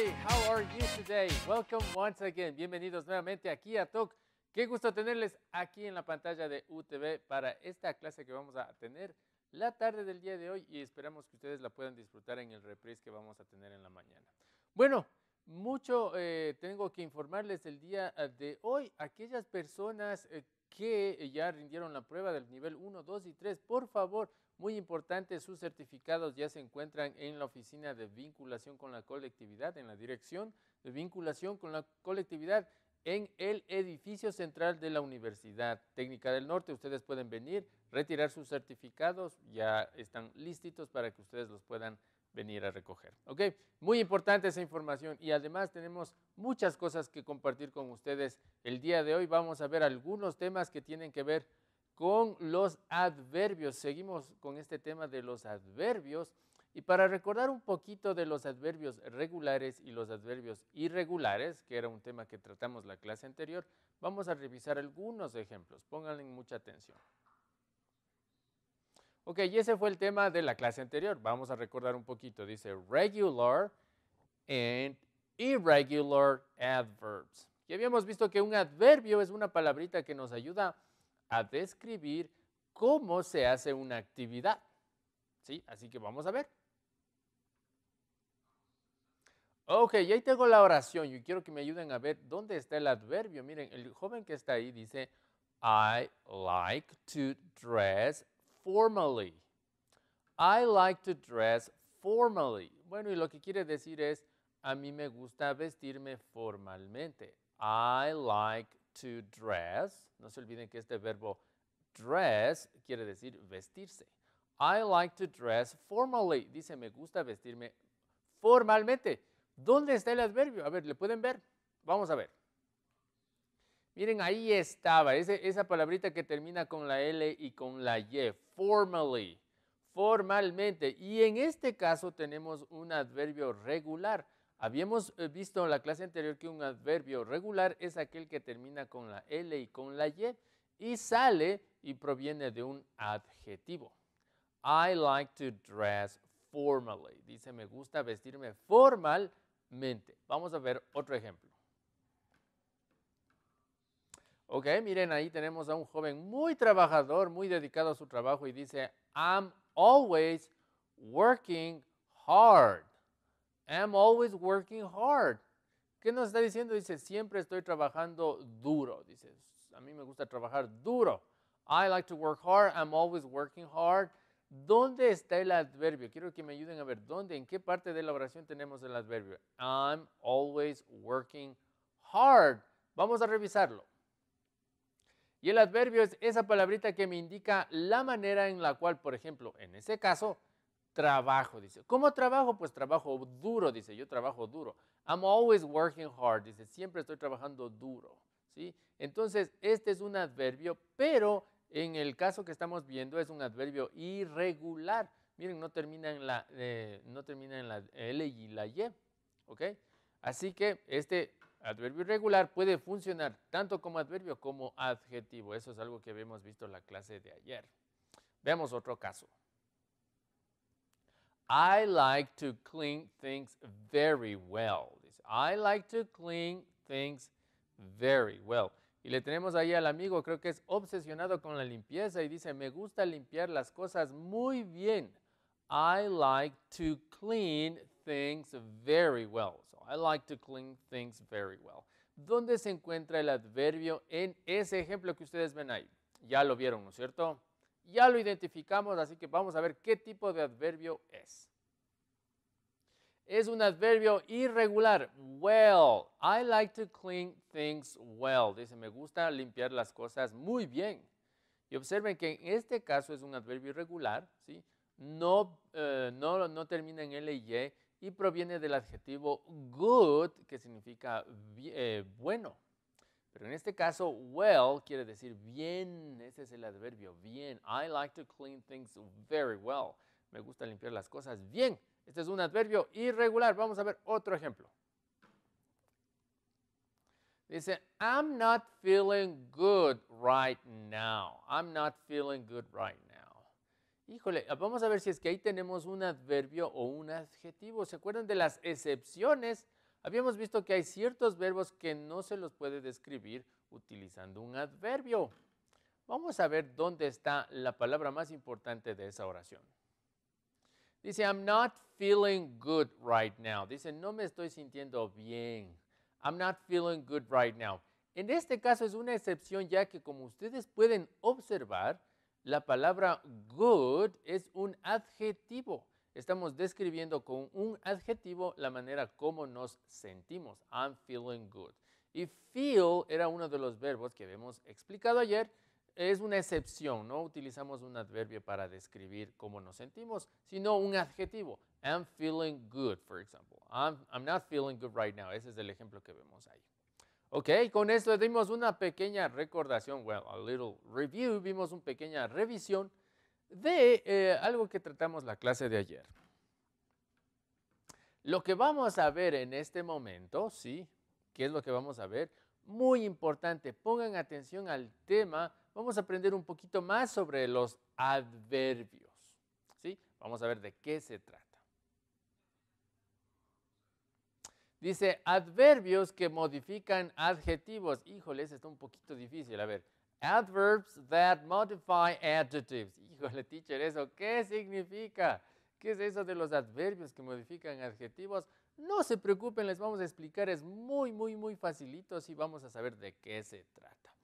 everybody. How are you today? Welcome once again. Bienvenidos nuevamente aquí a Talk. Qué gusto tenerles aquí en la pantalla de UTV para esta clase que vamos a tener la tarde del día de hoy y esperamos que ustedes la puedan disfrutar en el reprise que vamos a tener en la mañana. Bueno, mucho eh, tengo que informarles el día eh, de hoy. Aquellas personas eh, que ya rindieron la prueba del nivel 1, 2 y 3, por favor, muy importante, sus certificados ya se encuentran en la oficina de vinculación con la colectividad, en la dirección de vinculación con la colectividad en el edificio central de la Universidad Técnica del Norte. Ustedes pueden venir, retirar sus certificados, ya están listitos para que ustedes los puedan venir a recoger. ¿Ok? Muy importante esa información y además tenemos muchas cosas que compartir con ustedes. El día de hoy vamos a ver algunos temas que tienen que ver con los adverbios. Seguimos con este tema de los adverbios. Y para recordar un poquito de los adverbios regulares y los adverbios irregulares, que era un tema que tratamos la clase anterior, vamos a revisar algunos ejemplos. Pónganle mucha atención. Ok, y ese fue el tema de la clase anterior. Vamos a recordar un poquito. Dice regular and irregular adverbs. Y habíamos visto que un adverbio es una palabrita que nos ayuda a describir cómo se hace una actividad. ¿Sí? Así que vamos a ver. Ok, y ahí tengo la oración. Yo quiero que me ayuden a ver dónde está el adverbio. Miren, el joven que está ahí dice, I like to dress formally. I like to dress formally. Bueno, y lo que quiere decir es, a mí me gusta vestirme formalmente. I like to dress. No se olviden que este verbo dress quiere decir vestirse. I like to dress formally. Dice, me gusta vestirme formalmente. ¿Dónde está el adverbio? A ver, ¿le pueden ver? Vamos a ver. Miren, ahí estaba, esa palabrita que termina con la L y con la Y, formally, formalmente. Y en este caso tenemos un adverbio regular. Habíamos eh, visto en la clase anterior que un adverbio regular es aquel que termina con la L y con la Y y sale y proviene de un adjetivo. I like to dress formally. Dice, me gusta vestirme formalmente. Vamos a ver otro ejemplo. Ok, miren, ahí tenemos a un joven muy trabajador, muy dedicado a su trabajo y dice, I'm always working hard. I'm always working hard. ¿Qué nos está diciendo? Dice, siempre estoy trabajando duro. Dice, a mí me gusta trabajar duro. I like to work hard. I'm always working hard. ¿Dónde está el adverbio? Quiero que me ayuden a ver dónde, en qué parte de la oración tenemos el adverbio. I'm always working hard. Vamos a revisarlo. Y el adverbio es esa palabrita que me indica la manera en la cual, por ejemplo, en ese caso, trabajo, dice. ¿Cómo trabajo? Pues trabajo duro, dice, yo trabajo duro. I'm always working hard, dice, siempre estoy trabajando duro, ¿sí? Entonces, este es un adverbio, pero en el caso que estamos viendo es un adverbio irregular. Miren, no termina en la, eh, no termina en la L y la Y, ¿ok? Así que este adverbio irregular puede funcionar tanto como adverbio como adjetivo. Eso es algo que habíamos visto en la clase de ayer. Veamos otro caso. I like to clean things very well. I like to clean things very well. Y le tenemos ahí al amigo, creo que es obsesionado con la limpieza y dice, me gusta limpiar las cosas muy bien. I like to clean things very well. So I like to clean things very well. ¿Dónde se encuentra el adverbio en ese ejemplo que ustedes ven ahí? Ya lo vieron, ¿no es cierto? Ya lo identificamos, así que vamos a ver qué tipo de adverbio es. Es un adverbio irregular. Well. I like to clean things well. Dice, me gusta limpiar las cosas muy bien. Y observen que en este caso es un adverbio irregular, ¿sí? No, eh, no, no termina en L y Y proviene del adjetivo good, que significa eh, bueno. Pero en este caso, well quiere decir bien, ese es el adverbio, bien. I like to clean things very well. Me gusta limpiar las cosas bien. Este es un adverbio irregular. Vamos a ver otro ejemplo. Dice, I'm not feeling good right now. I'm not feeling good right now. Híjole, vamos a ver si es que ahí tenemos un adverbio o un adjetivo. ¿Se acuerdan de las excepciones? Habíamos visto que hay ciertos verbos que no se los puede describir utilizando un adverbio. Vamos a ver dónde está la palabra más importante de esa oración. Dice, I'm not feeling good right now. Dice, no me estoy sintiendo bien. I'm not feeling good right now. En este caso es una excepción ya que como ustedes pueden observar, la palabra good es un adjetivo. Estamos describiendo con un adjetivo la manera como nos sentimos. I'm feeling good. Y feel era uno de los verbos que habíamos explicado ayer es una excepción, no utilizamos un adverbio para describir cómo nos sentimos, sino un adjetivo. I'm feeling good, for example. I'm, not feeling good right now. Ese es el ejemplo que vemos ahí. Ok, con esto dimos una pequeña recordación, well, a little review, vimos una pequeña revisión de eh, algo que tratamos la clase de ayer. Lo que vamos a ver en este momento, ¿sí? ¿Qué es lo que vamos a ver? Muy importante, pongan atención al tema vamos a aprender un poquito más sobre los adverbios. ¿sí? Vamos a ver de qué se trata. Dice, adverbios que modifican adjetivos. Híjole, ese está un poquito difícil. A ver, adverbs that modify adjectives. Híjole, teacher, ¿eso qué significa? ¿Qué es eso de los adverbios que modifican adjetivos? No se preocupen, les vamos a explicar. Es muy, muy, muy facilito y vamos a saber de qué se trata.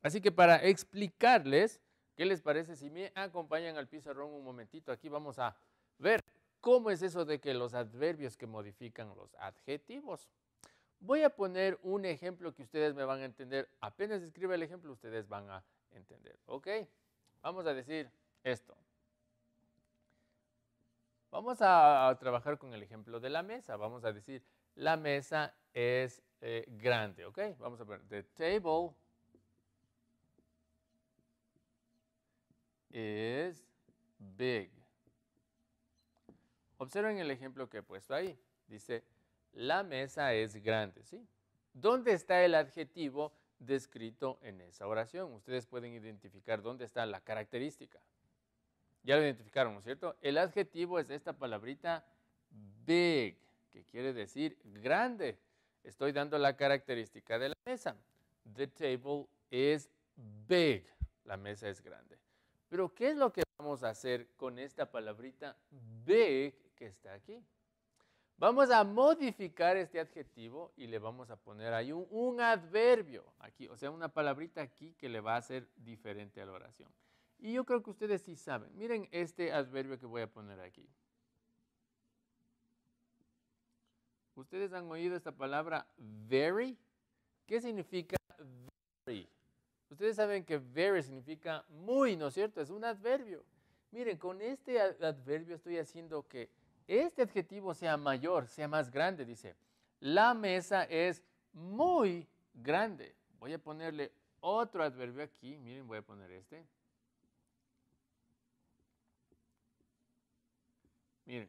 Así que para explicarles, ¿qué les parece si me acompañan al pizarrón un momentito? Aquí vamos a ver cómo es eso de que los adverbios que modifican los adjetivos. Voy a poner un ejemplo que ustedes me van a entender. Apenas escriba el ejemplo, ustedes van a entender. ¿Ok? Vamos a decir esto. Vamos a, trabajar con el ejemplo de la mesa. Vamos a decir, la mesa es eh, grande. ¿Ok? Vamos a ver, the table is big. Observen el ejemplo que he puesto ahí. Dice, la mesa es grande, ¿sí? ¿Dónde está el adjetivo descrito en esa oración? Ustedes pueden identificar dónde está la característica. Ya lo identificaron, ¿no es cierto? El adjetivo es esta palabrita big, que quiere decir grande. Estoy dando la característica de la mesa. The table is big. La mesa es grande. Pero ¿qué es lo que vamos a hacer con esta palabrita big que está aquí? Vamos a modificar este adjetivo y le vamos a poner ahí un, adverbio aquí, o sea, una palabrita aquí que le va a hacer diferente a la oración. Y yo creo que ustedes sí saben. Miren este adverbio que voy a poner aquí. ¿Ustedes han oído esta palabra very? ¿Qué significa very? Ustedes saben que very significa muy, ¿no es cierto? Es un adverbio. Miren, con este adverbio estoy haciendo que este adjetivo sea mayor, sea más grande. Dice, la mesa es muy grande. Voy a ponerle otro adverbio aquí. Miren, voy a poner este. Miren,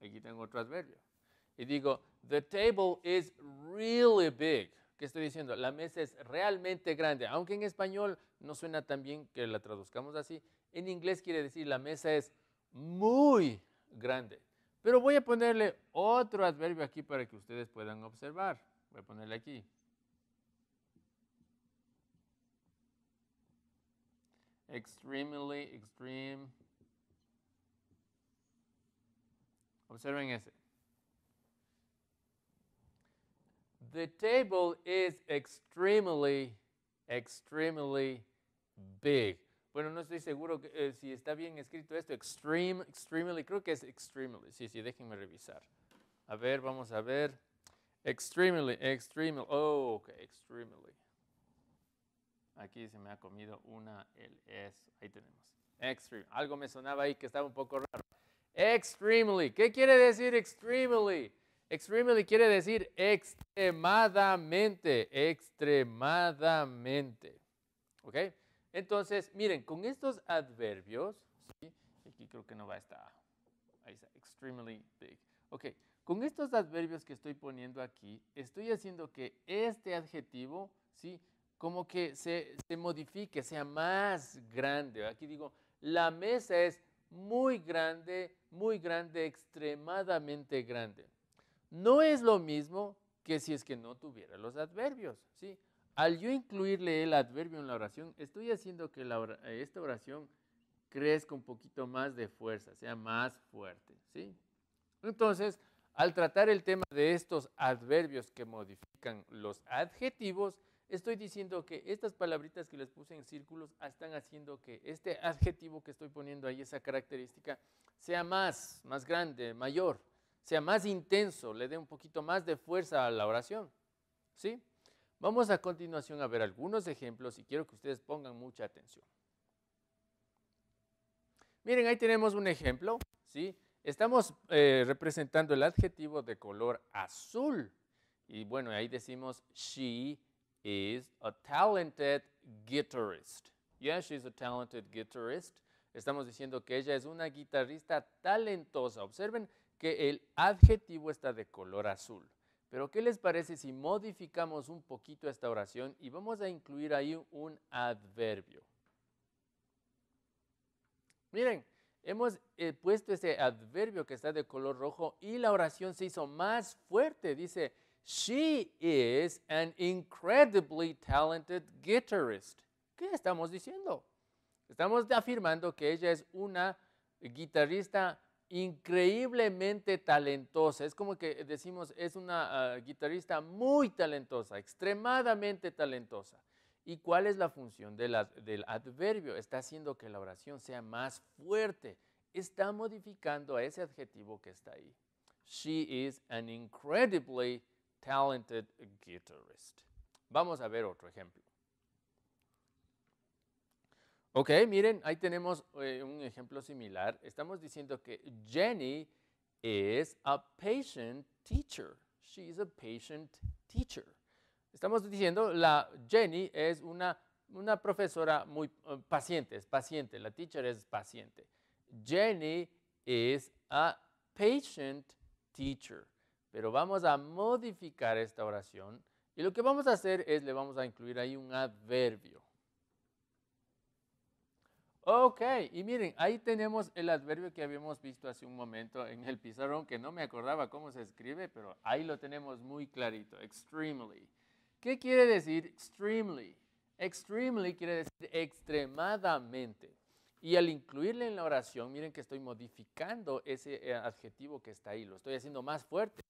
aquí tengo otro adverbio. Y digo, the table is really big. ¿Qué estoy diciendo? La mesa es realmente grande, aunque en español no suena tan bien que la traduzcamos así. En inglés quiere decir la mesa es muy grande. Pero voy a ponerle otro adverbio aquí para que ustedes puedan observar. Voy a ponerle aquí. Extremely, extreme. Observen ese. The table is extremely, extremely big. Estoy seguro eh, si está bien escrito esto. Extreme, extremely, creo que es extremely. Sí, sí, déjenme revisar. A ver, vamos a ver. Extremely, extremely. Oh, ok, extremely. Aquí se me ha comido una L, S. Ahí tenemos. Extreme. Algo me sonaba ahí que estaba un poco raro. Extremely. ¿Qué quiere decir extremely? Extremely quiere decir extremadamente, extremadamente. ¿Ok? Entonces, miren, con estos adverbios, aquí creo que no va a estar, ahí está, extremely big. Ok, con estos adverbios que estoy poniendo aquí, estoy haciendo que este adjetivo, ¿sí? Como que se, se modifique, sea más grande. Aquí digo, la mesa es muy grande, muy grande, extremadamente grande. No es lo mismo que si es que no tuviera los adverbios, ¿sí? Al yo incluirle el adverbio en la oración, estoy haciendo que esta oración crezca un poquito más de fuerza, sea más fuerte, ¿sí? Entonces, al tratar el tema de estos adverbios que modifican los adjetivos, estoy diciendo que estas palabritas que les puse en círculos están haciendo que este adjetivo que estoy poniendo ahí, esa característica, sea más, más grande, mayor, sea más intenso, le dé un poquito más de fuerza a la oración. ¿Sí? Vamos a continuación a ver algunos ejemplos y quiero que ustedes pongan mucha atención. Miren, ahí tenemos un ejemplo, ¿sí? Estamos eh, representando el adjetivo de color azul. Y bueno, ahí decimos, she is a talented guitarist. Yes, she's a talented guitarist. Estamos diciendo que ella es una guitarrista talentosa. Observen que el adjetivo está de color azul. Pero ¿qué les parece si modificamos un poquito esta oración y vamos a incluir ahí un adverbio? Miren, hemos eh, puesto ese adverbio que está de color rojo y la oración se hizo más fuerte. Dice, She is an incredibly talented guitarist. ¿Qué estamos diciendo? Estamos afirmando que ella es una guitarrista increíblemente talentosa. Es como que decimos, es una ah, guitarrista muy talentosa, extremadamente talentosa. ¿Y cuál es la función del adverbio? Está haciendo que la oración sea más fuerte. Está modificando a ese adjetivo que está ahí. She is an incredibly talented guitarist. Vamos a ver otro ejemplo. Ok, miren, ahí tenemos eh, un ejemplo similar. Estamos diciendo que Jenny is a patient teacher. She is a patient teacher. Estamos diciendo, la Jenny es una, una profesora muy eh, paciente, es paciente, la teacher es paciente. Jenny is a patient teacher pero vamos a modificar esta oración y lo que vamos a hacer es le vamos a incluir ahí un adverbio. Ok, y miren, ahí tenemos el adverbio que habíamos visto hace un momento en el pizarrón, que no me acordaba cómo se escribe, pero ahí lo tenemos muy clarito, extremely. ¿Qué quiere decir extremely? Extremely quiere decir extremadamente. Y al incluirle en la oración, miren que estoy modificando ese eh, adjetivo que está ahí, lo estoy haciendo más fuerte.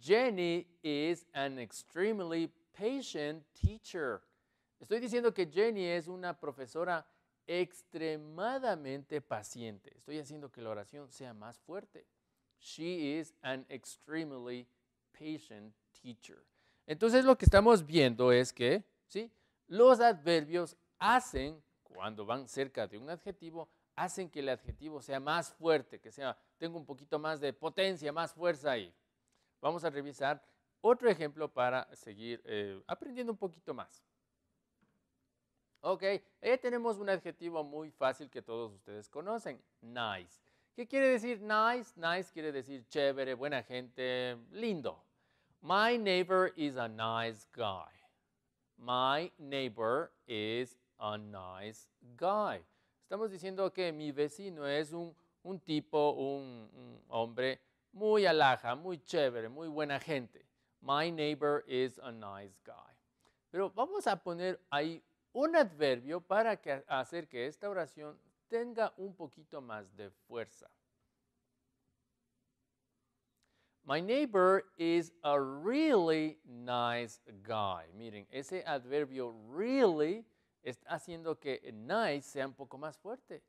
Jenny is an extremely patient teacher. Estoy diciendo que Jenny es una profesora extremadamente paciente. Estoy haciendo que la oración sea más fuerte. She is an extremely patient teacher. Entonces lo que estamos viendo es que ¿sí? los adverbios hacen, cuando van cerca de un adjetivo, hacen que el adjetivo sea más fuerte, que sea, tenga un poquito más de potencia, más fuerza ahí. Vamos a revisar otro ejemplo para seguir eh, aprendiendo un poquito más. Ok, ahí tenemos un adjetivo muy fácil que todos ustedes conocen, nice. ¿Qué quiere decir nice? Nice quiere decir chévere, buena gente, lindo. My neighbor is a nice guy. My neighbor is a nice guy. Estamos diciendo que mi vecino es un, tipo, un hombre muy alhaja, muy chévere, muy buena gente. My neighbor is a nice guy. Pero vamos a poner ahí un adverbio para hacer que esta oración tenga un poquito más de fuerza. My neighbor is a really nice guy. Miren, ese adverbio really está haciendo que nice sea un poco más fuerte.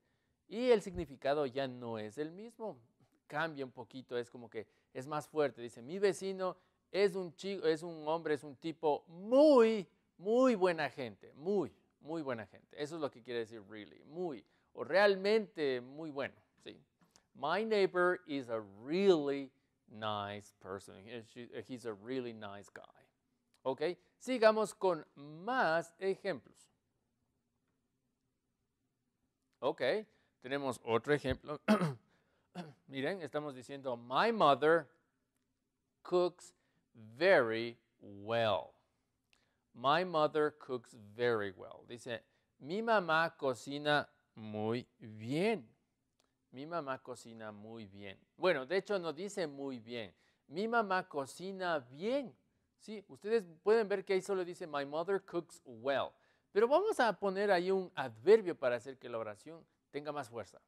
Y el significado ya no es el mismo cambia un poquito, es como que es más fuerte. Dice, mi vecino es un chico, es un hombre, es un tipo muy, muy buena gente, muy, muy buena gente. Eso es lo que quiere decir really, muy, o realmente muy bueno, ¿sí? My neighbor is a really nice person. He's a really nice guy. ¿Ok? Sigamos con más ejemplos. Ok, tenemos otro ejemplo. miren, estamos diciendo, my mother cooks very well. My mother cooks very well. Dice, mi mamá cocina muy bien. Mi mamá cocina muy bien. Bueno, de hecho no dice muy bien. Mi mamá cocina bien. Sí, ustedes pueden ver que ahí solo dice my mother cooks well. Pero vamos a poner ahí un adverbio para hacer que la oración tenga más fuerza.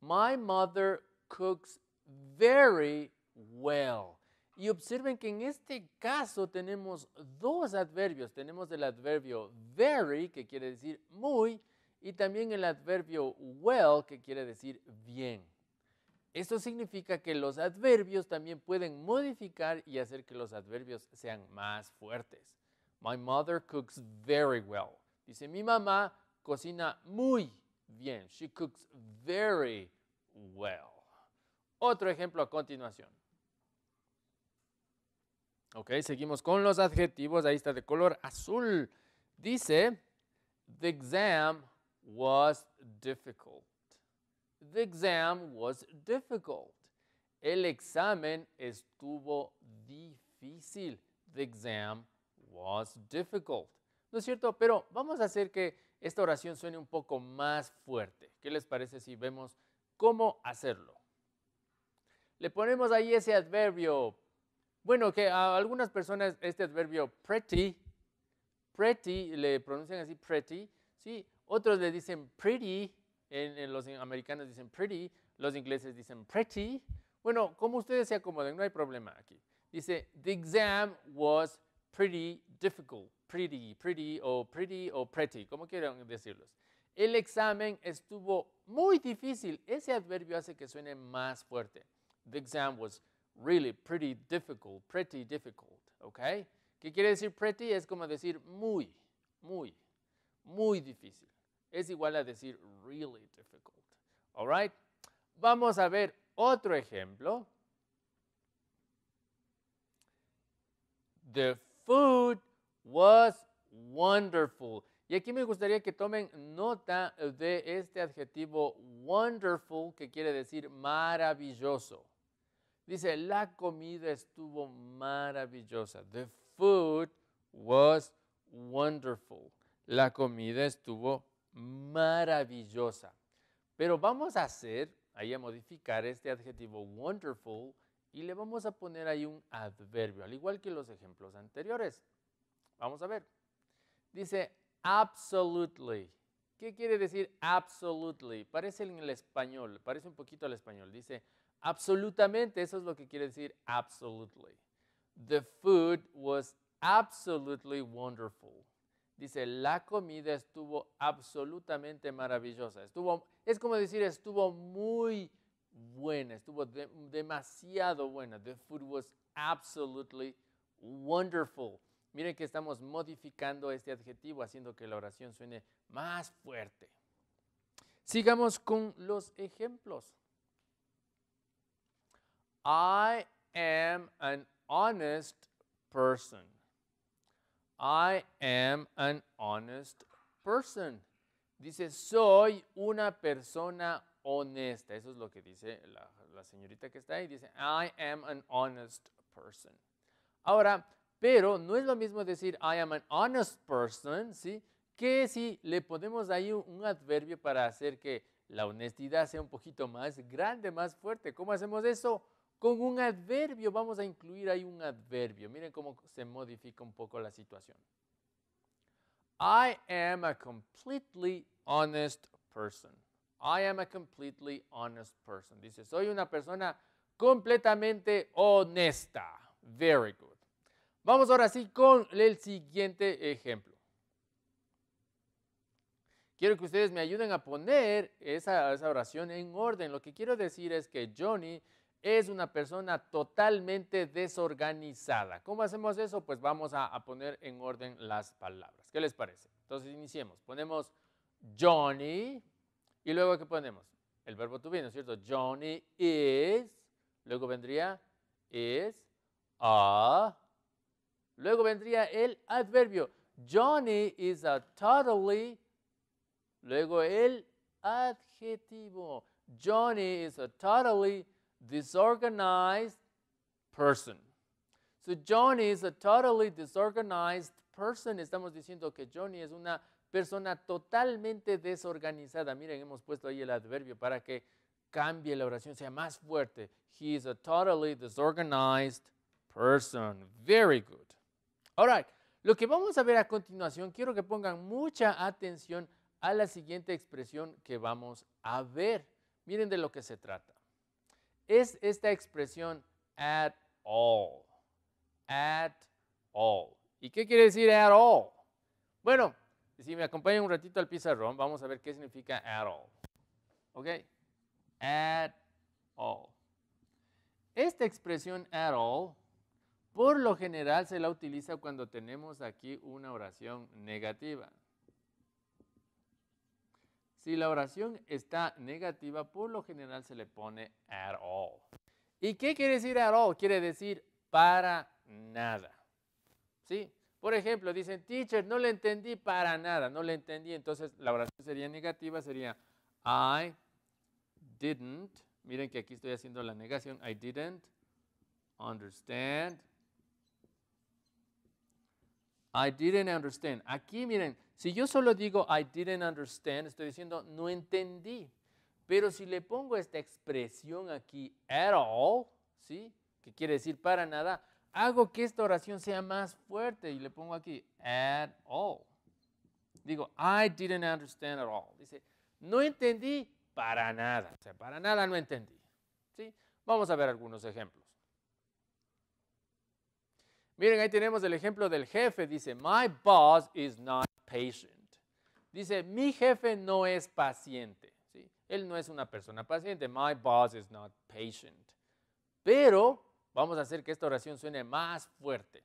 My mother cooks very well. Y observen que en este caso tenemos dos adverbios. Tenemos el adverbio very, que quiere decir muy, y también el adverbio well, que quiere decir bien. Esto significa que los adverbios también pueden modificar y hacer que los adverbios sean más fuertes. My mother cooks very well. Dice, mi mamá cocina muy bien. She cooks very well. Otro ejemplo a continuación. Ok, seguimos con los adjetivos. Ahí está de color azul. Dice, the exam was difficult. The exam was difficult. El examen estuvo difícil. The exam was difficult. ¿No es cierto? Pero vamos a hacer que esta oración suene un poco más fuerte. ¿Qué les parece si vemos cómo hacerlo? Le ponemos ahí ese adverbio bueno, que a algunas personas este adverbio pretty, pretty, le pronuncian así pretty, ¿sí? Otros le dicen pretty, en, los americanos dicen pretty, los ingleses dicen pretty. Bueno, como ustedes se acomoden, no hay problema aquí. Dice, the exam was pretty difficult, pretty, pretty, o pretty, o pretty, como quieran decirlos. El examen estuvo muy difícil. Ese adverbio hace que suene más fuerte. The exam was really pretty difficult, pretty difficult, ¿ok? ¿Qué quiere decir pretty? Es como decir muy, muy, muy difícil. Es igual a decir really difficult, all right? Vamos a ver otro ejemplo. The food was wonderful. Y aquí me gustaría que tomen nota de este adjetivo wonderful, que quiere decir maravilloso. Dice, la comida estuvo maravillosa. The food was wonderful. La comida estuvo maravillosa. Pero vamos a hacer, ahí a modificar este adjetivo wonderful y le vamos a poner ahí un adverbio, al igual que los ejemplos anteriores. Vamos a ver. Dice absolutely. ¿Qué quiere decir absolutely? Parece en el español, parece un poquito al español. Dice Absolutamente, eso es lo que quiere decir absolutely. The food was absolutely wonderful. Dice, la comida estuvo absolutamente maravillosa. Estuvo, es como decir, estuvo muy buena, estuvo demasiado buena. The food was absolutely wonderful. Miren que estamos modificando este adjetivo, haciendo que la oración suene más fuerte. Sigamos con los ejemplos. I am an honest person. I am an honest person. Dice, soy una persona honesta. Eso es lo que dice la, señorita que está ahí. Dice, I am an honest person. Ahora, pero no es lo mismo decir I am an honest person, ¿sí? Que si le ponemos ahí un adverbio para hacer que la honestidad sea un poquito más grande, más fuerte. ¿Cómo hacemos eso? Con un adverbio, vamos a incluir ahí un adverbio. Miren cómo se modifica un poco la situación. I am a completely honest person. I am a completely honest person. Dice, soy una persona completamente honesta. Very good. Vamos ahora sí con el siguiente ejemplo. Quiero que ustedes me ayuden a poner esa, esa oración en orden. Lo que quiero decir es que Johnny es una persona totalmente desorganizada. ¿Cómo hacemos eso? Pues vamos a, poner en orden las palabras. ¿Qué les parece? Entonces iniciemos. Ponemos Johnny y luego ¿qué ponemos? El verbo to be, ¿no es cierto? Johnny is, luego vendría is, a, luego vendría el adverbio. Johnny is a totally, luego el adjetivo. Johnny is a totally disorganized person. So Johnny is a totally disorganized person. Estamos diciendo que Johnny es una persona totalmente desorganizada. Miren, hemos puesto ahí el adverbio para que cambie la oración, sea más fuerte. He is a totally disorganized person. Very good. All right. Lo que vamos a ver a continuación, quiero que pongan mucha atención a la siguiente expresión que vamos a ver. Miren de lo que se trata. Es esta expresión at all. At all. ¿Y qué quiere decir at all? Bueno, si me acompañan un ratito al pizarrón, vamos a ver qué significa at all. ¿Ok? At all. Esta expresión at all, por lo general se la utiliza cuando tenemos aquí una oración negativa. Si la oración está negativa, por lo general se le pone at all. ¿Y qué quiere decir at all? Quiere decir para nada. ¿Sí? Por ejemplo, dicen, teacher, no le entendí para nada, no le entendí. Entonces la oración sería negativa, sería I didn't. Miren que aquí estoy haciendo la negación. I didn't understand. I didn't understand. Aquí miren, si yo solo digo I didn't understand, estoy diciendo no entendí. Pero si le pongo esta expresión aquí, at all, ¿sí? Que quiere decir para nada, hago que esta oración sea más fuerte y le pongo aquí, at all. Digo, I didn't understand at all. Dice, no entendí para nada. O sea, para nada no entendí. ¿Sí? Vamos a ver algunos ejemplos. Miren, ahí tenemos el ejemplo del jefe. Dice, my boss is not patient. Dice, mi jefe no es paciente. ¿sí? Él no es una persona paciente. My boss is not patient. Pero vamos a hacer que esta oración suene más fuerte.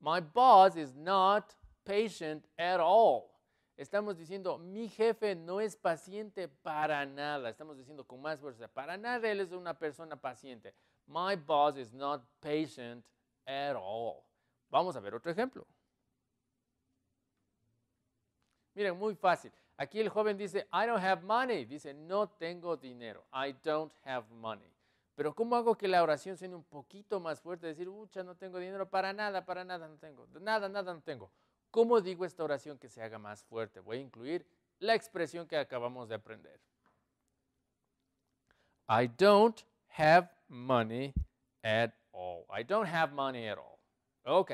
My boss is not patient at all. Estamos diciendo, mi jefe no es paciente para nada. Estamos diciendo con más fuerza, para nada él es una persona paciente. My boss is not patient at all. Vamos a ver otro ejemplo. Miren, muy fácil. Aquí el joven dice, I don't have money. Dice, no tengo dinero. I don't have money. Pero ¿cómo hago que la oración suene un poquito más fuerte? Decir, ucha, no tengo dinero para nada, para nada no tengo. Nada, nada no tengo. ¿Cómo digo esta oración que se haga más fuerte? Voy a incluir la expresión que acabamos de aprender. I don't have money at all. I don't have money at all. Ok.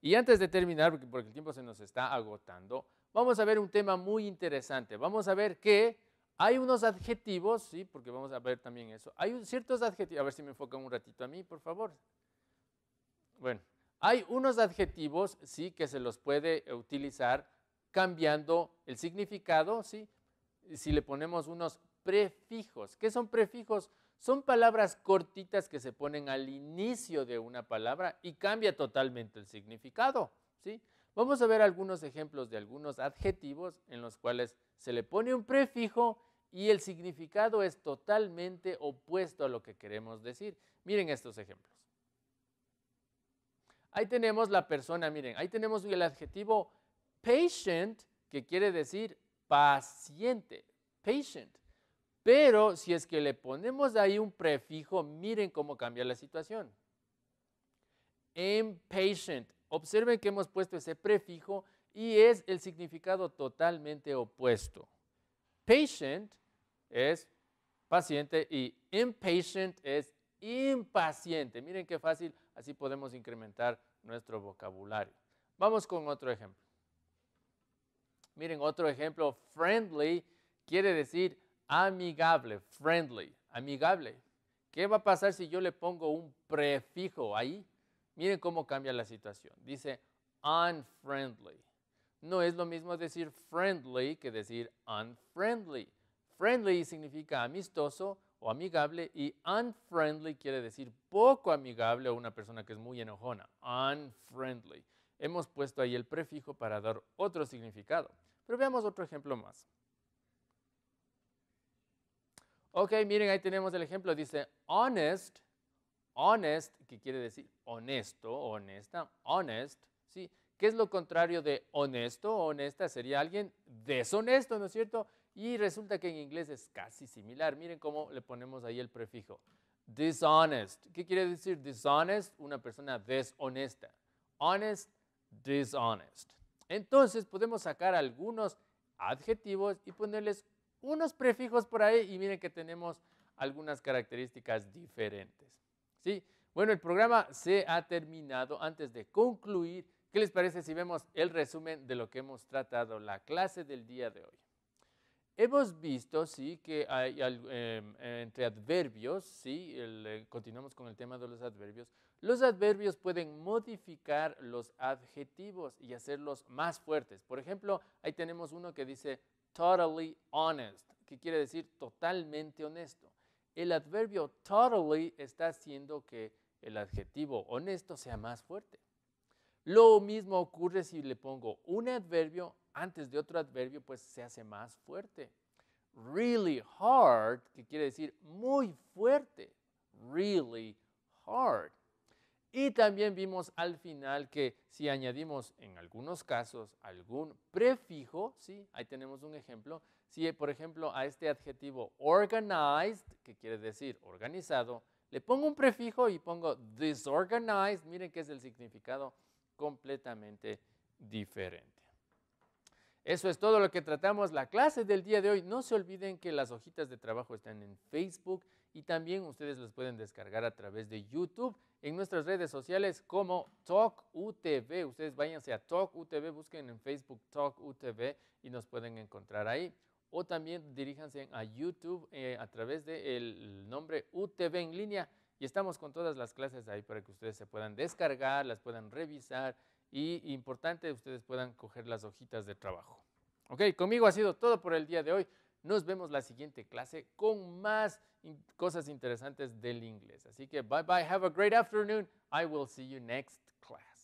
Y antes de terminar, porque, el tiempo se nos está agotando, vamos a ver un tema muy interesante. Vamos a ver que hay unos adjetivos, sí, porque vamos a ver también eso. Hay ciertos adjetivos, a ver si me enfocan un ratito a mí, por favor. Bueno, hay unos adjetivos, sí, que se los puede utilizar cambiando el significado, sí. Si le ponemos unos prefijos. ¿Qué son prefijos? Son palabras cortitas que se ponen al inicio de una palabra y cambia totalmente el significado. ¿sí? Vamos a ver algunos ejemplos de algunos adjetivos en los cuales se le pone un prefijo y el significado es totalmente opuesto a lo que queremos decir. Miren estos ejemplos. Ahí tenemos la persona, miren, ahí tenemos el adjetivo patient, que quiere decir paciente, patient. Pero si es que le ponemos ahí un prefijo, miren cómo cambia la situación. Impatient. Observen que hemos puesto ese prefijo y es el significado totalmente opuesto. Patient es paciente y impatient es impaciente. Miren qué fácil, así podemos incrementar nuestro vocabulario. Vamos con otro ejemplo. Miren, otro ejemplo, friendly quiere decir amigable, friendly, amigable. ¿Qué va a pasar si yo le pongo un prefijo ahí? Miren cómo cambia la situación. Dice unfriendly. No es lo mismo decir friendly que decir unfriendly. Friendly significa amistoso o amigable y unfriendly quiere decir poco amigable o una persona que es muy enojona. Unfriendly. Hemos puesto ahí el prefijo para dar otro significado. Pero veamos otro ejemplo más. Ok, miren, ahí tenemos el ejemplo. Dice honest, honest, que quiere decir honesto, honesta, honest, ¿sí? ¿Qué es lo contrario de honesto honesta? Sería alguien deshonesto, ¿no es cierto? Y resulta que en inglés es casi similar. Miren cómo le ponemos ahí el prefijo. Dishonest. ¿Qué quiere decir dishonest? Una persona deshonesta. Honest, dishonest. Entonces podemos sacar algunos adjetivos y ponerles unos prefijos por ahí y miren que tenemos algunas características diferentes. ¿sí? Bueno, el programa se ha terminado. Antes de concluir, ¿qué les parece si vemos el resumen de lo que hemos tratado la clase del día de hoy? Hemos visto, sí, que hay em, entre adverbios, sí, eh, continuamos con el tema de los adverbios, los adverbios pueden modificar los adjetivos y hacerlos más fuertes. Por ejemplo, ahí tenemos uno que dice totally honest, que quiere decir totalmente honesto. El adverbio totally está haciendo que el adjetivo honesto sea más fuerte. Lo mismo ocurre si le pongo un adverbio antes de otro adverbio, pues se hace más fuerte. Really hard, que quiere decir muy fuerte. Really hard. Y también vimos al final que si añadimos en algunos casos algún prefijo, ¿sí? ahí tenemos un ejemplo, si por ejemplo a este adjetivo organized, que quiere decir organizado, le pongo un prefijo y pongo disorganized, miren que es el significado completamente diferente. Eso es todo lo que tratamos la clase del día de hoy. No se olviden que las hojitas de trabajo están en Facebook y también ustedes las pueden descargar a través de YouTube en nuestras redes sociales como Talk UTV. Ustedes váyanse a Talk UTV, busquen en Facebook Talk UTV y nos pueden encontrar ahí. O también diríjanse a YouTube eh, a través del nombre UTV en línea y estamos con todas las clases ahí para que ustedes se puedan descargar, las puedan revisar y importante, ustedes puedan coger las hojitas de trabajo. Ok, conmigo ha sido todo por el día de hoy. Nos vemos la siguiente clase con más cosas interesantes del inglés. Así que bye bye, have a great afternoon. I will see you next class.